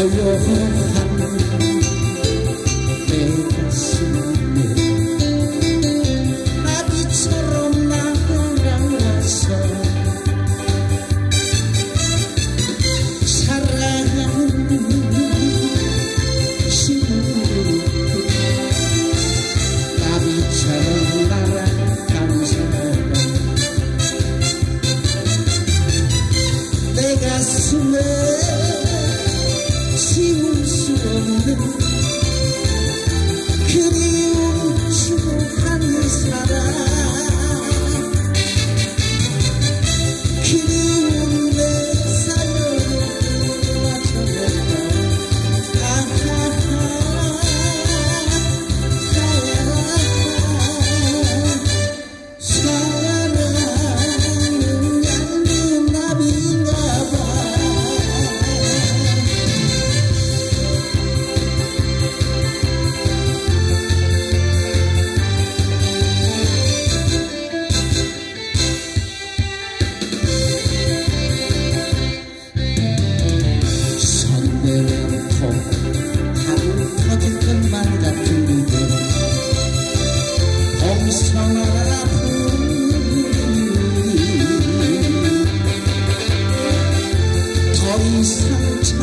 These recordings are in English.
岁月变。 인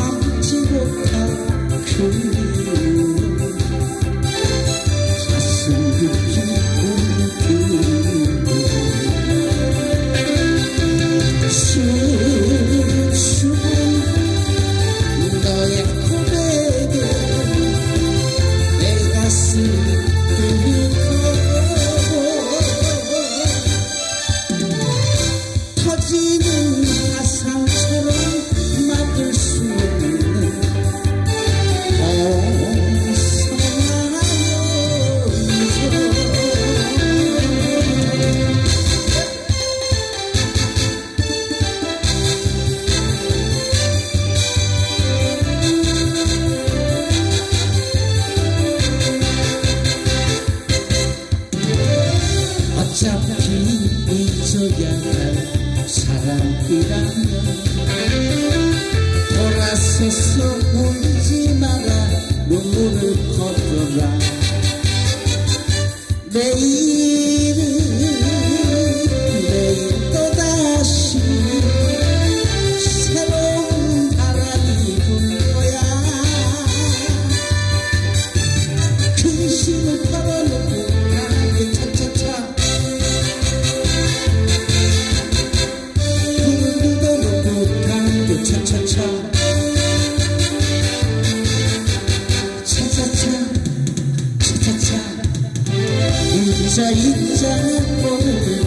I'm Sayit jangan boleh